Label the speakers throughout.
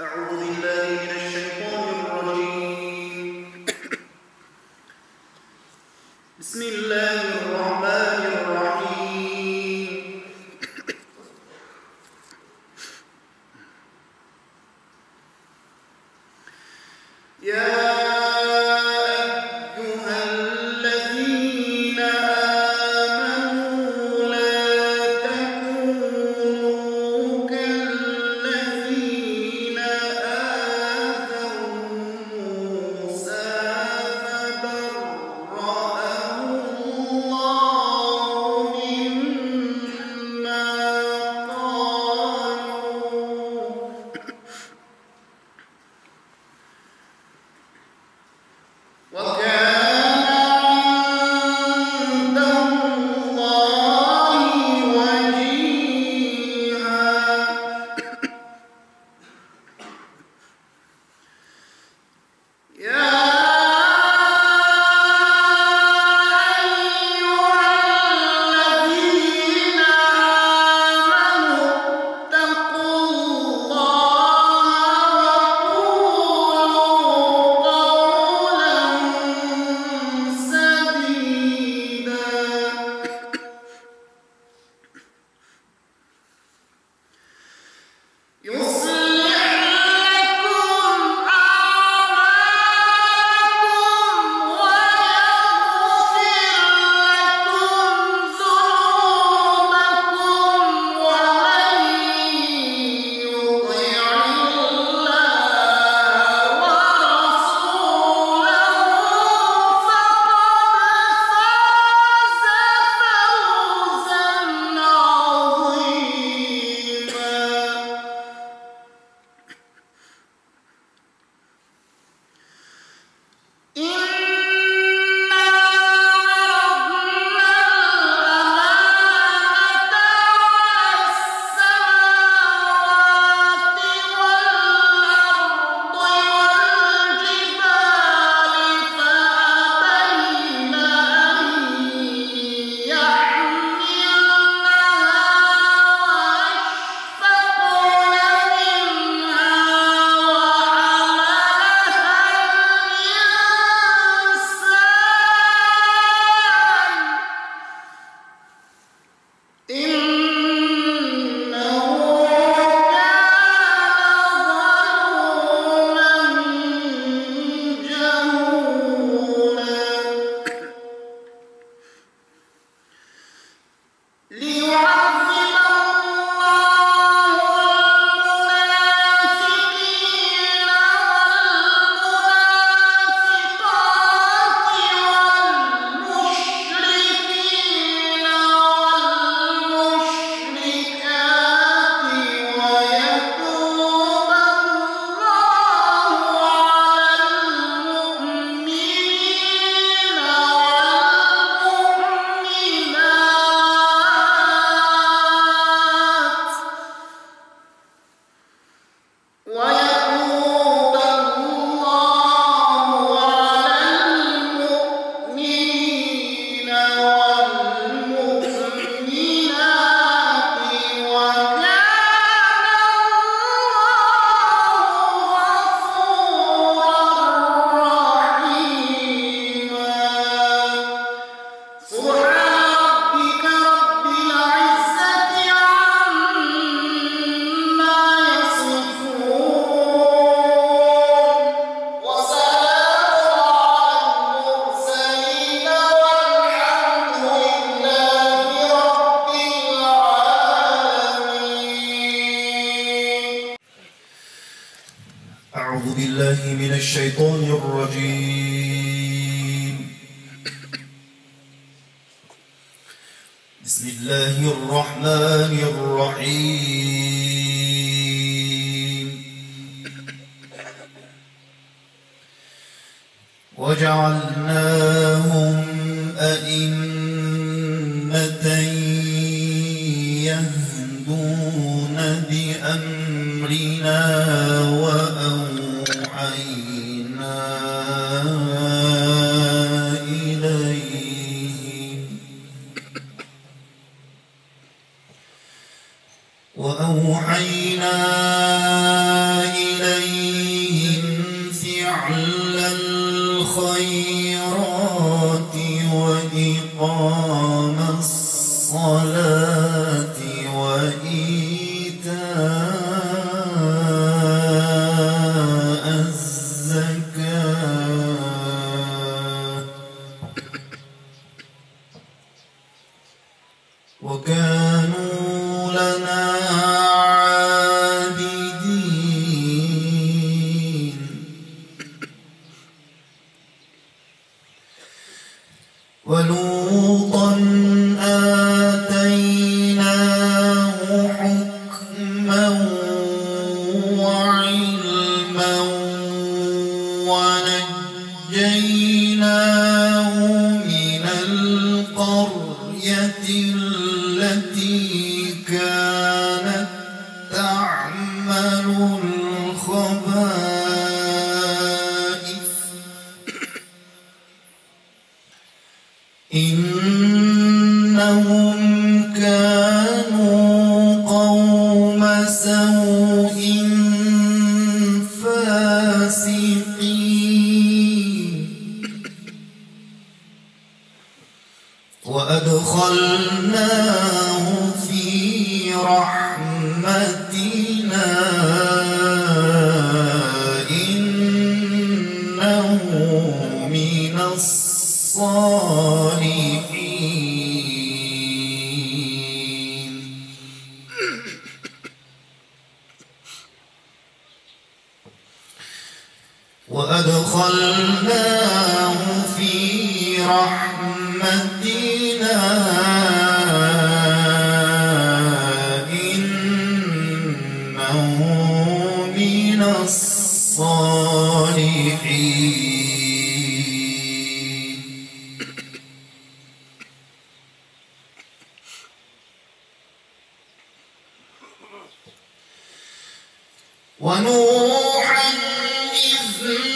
Speaker 1: أعوذ بالله
Speaker 2: بالله من الشيطان الرجيم. بسم الله الرحمن الرحيم. وجعلناهم أئمة وأدخلناه في رحمتنا. إنه من الصالحين. ونور see.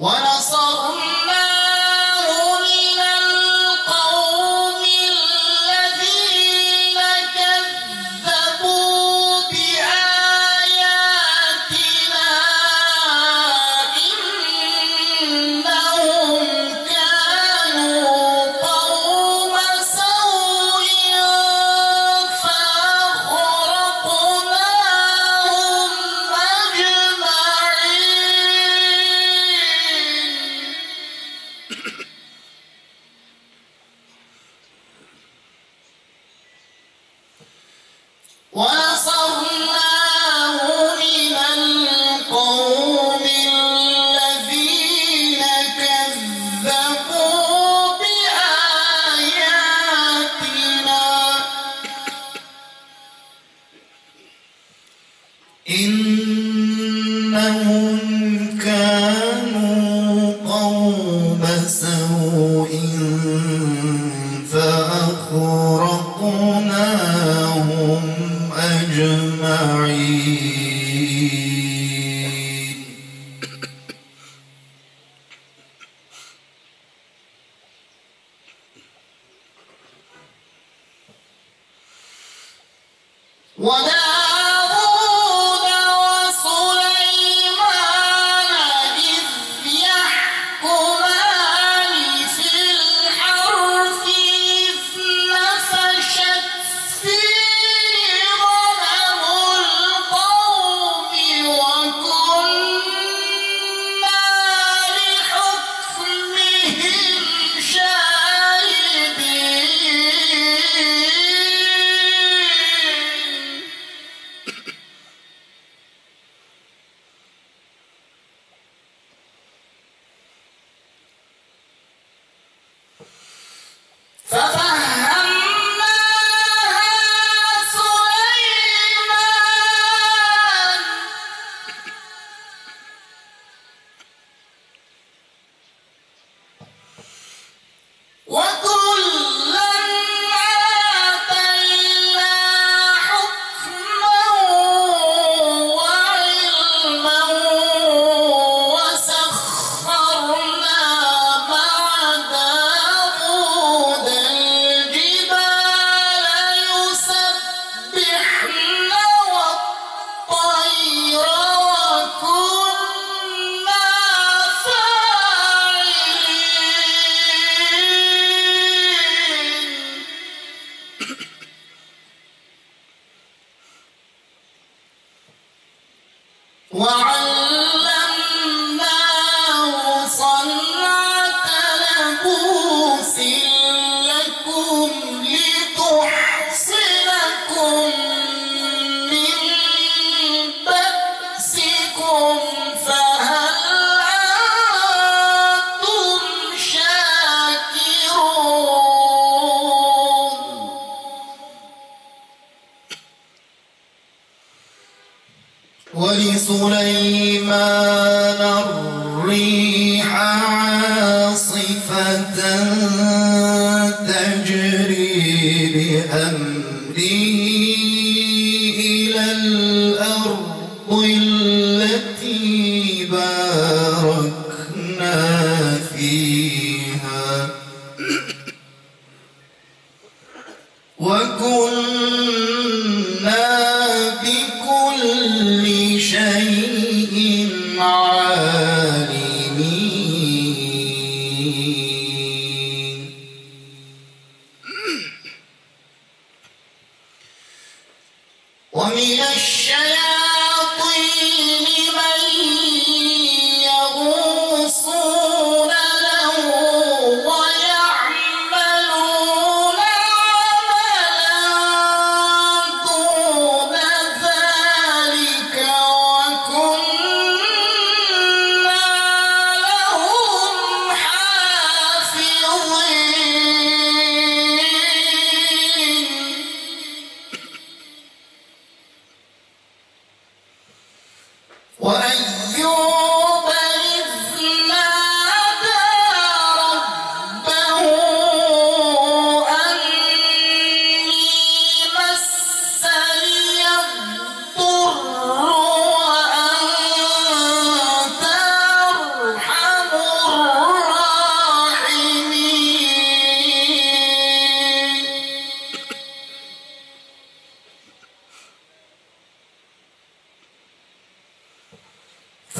Speaker 2: Why not إنه Sasa see.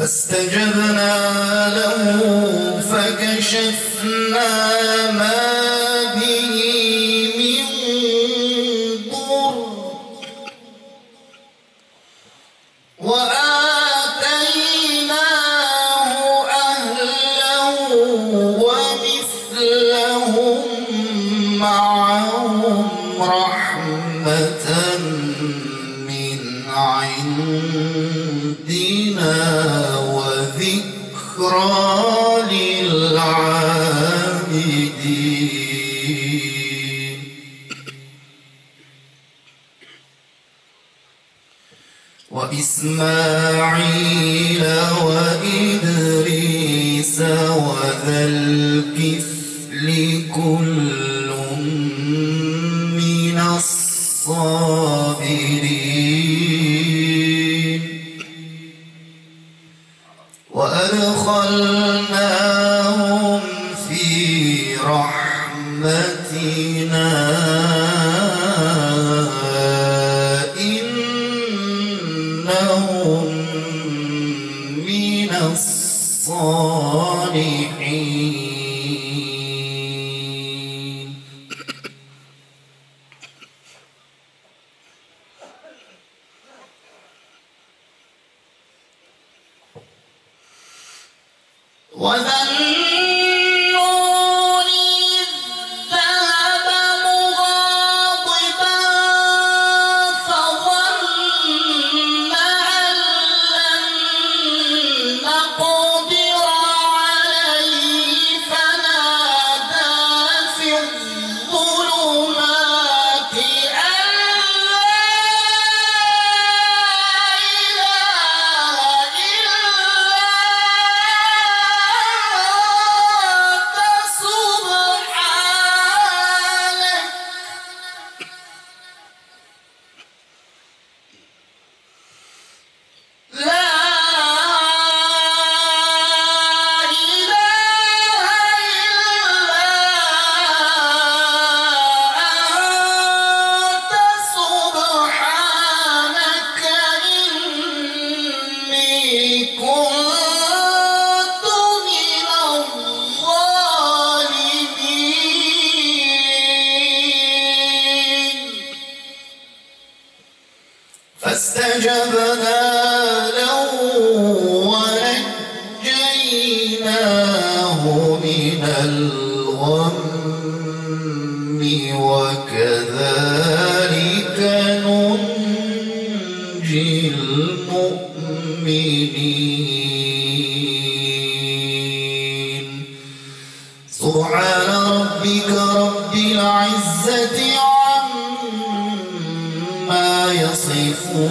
Speaker 2: فاستجبنا له
Speaker 1: فكشفنا ما به من ضر وآتيناه أهله ومثلهم معهم رحمة من عند وذكرى للعابدين. وإسماعيل وإدريس وذا الكفل كل من الصابرين. وذل فاستجبنا له ونجيناه من الغم وكذلك ننجي المؤمنين. سبحان ربك رب العزة